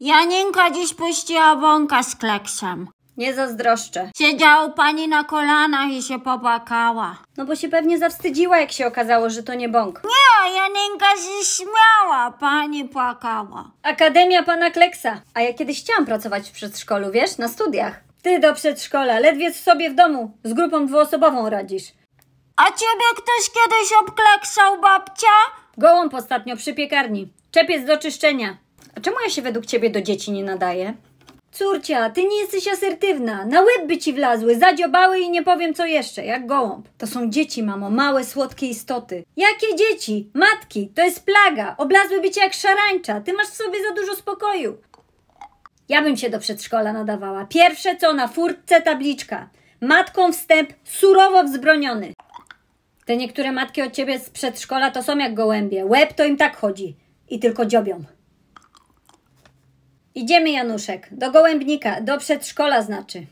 Janinka dziś puściła bąka z kleksem. Nie zazdroszczę. Siedział pani na kolanach i się popłakała. No bo się pewnie zawstydziła, jak się okazało, że to nie bąk. Nie, Janinka się śmiała, pani płakała. Akademia pana Kleksa. A ja kiedyś chciałam pracować w przedszkolu, wiesz, na studiach. Ty do przedszkola, ledwie sobie w domu z grupą dwuosobową radzisz. A ciebie ktoś kiedyś obkleksał, babcia? Gołąb ostatnio przy piekarni. Czepiec do czyszczenia. A czemu ja się według ciebie do dzieci nie nadaję? Córcia, ty nie jesteś asertywna. Na łeb by ci wlazły, zadziobały i nie powiem co jeszcze, jak gołąb. To są dzieci, mamo, małe, słodkie istoty. Jakie dzieci? Matki, to jest plaga. Oblazłyby cię jak szarańcza. Ty masz w sobie za dużo spokoju. Ja bym się do przedszkola nadawała. Pierwsze co na furtce tabliczka. Matką wstęp surowo wzbroniony. Te niektóre matki od ciebie z przedszkola to są jak gołębie. Łeb to im tak chodzi. I tylko dziobią. Idziemy, Januszek. Do gołębnika. Do przedszkola znaczy.